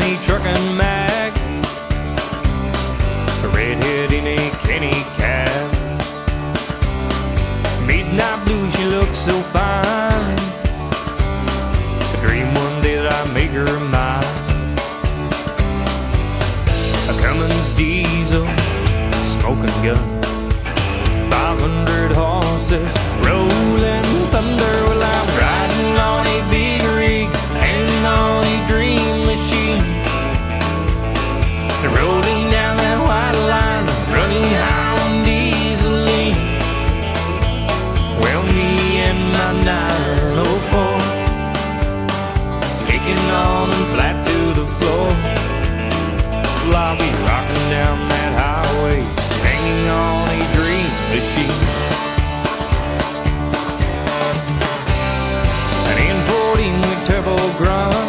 penny trucking mag. Redhead in a Kenny cab. Midnight blue, she looks so fine. A dream one day that I make her mine. A Cummins diesel, smoking gun. 500 horses, my 904, kicking on and flat to the floor. Rocking down that highway, hanging on a dream machine. An N14 with turbo grunt,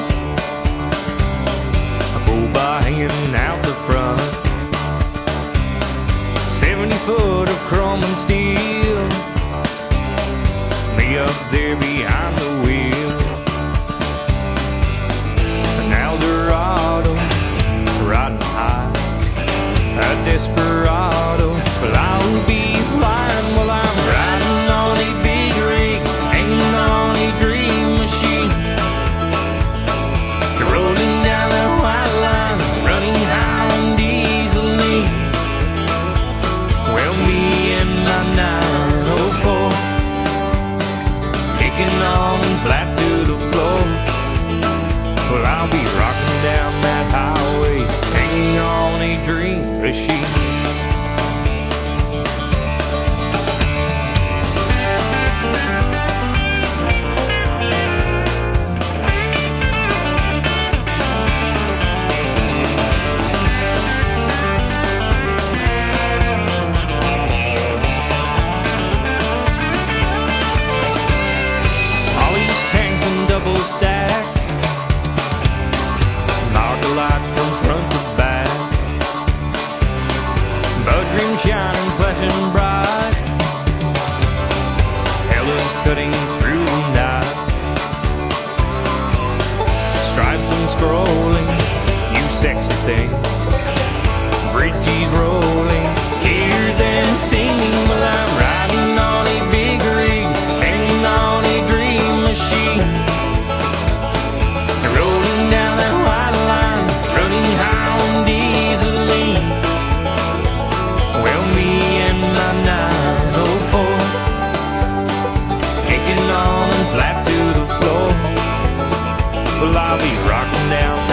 a hanging out the front. 70 foot of chrome and steel, up there behind the wheel. Flat to the floor. Well, I'll be rocking down that highway, hanging on a dream machine. Shining, flashing bright. Hell is cutting through the night. Stripes and scrolling, you sexy thing. Bridges rolling, hear them down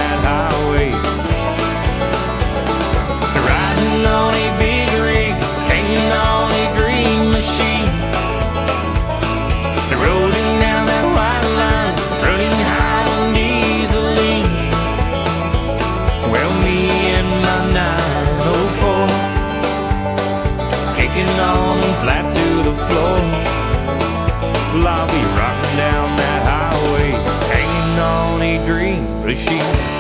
machine.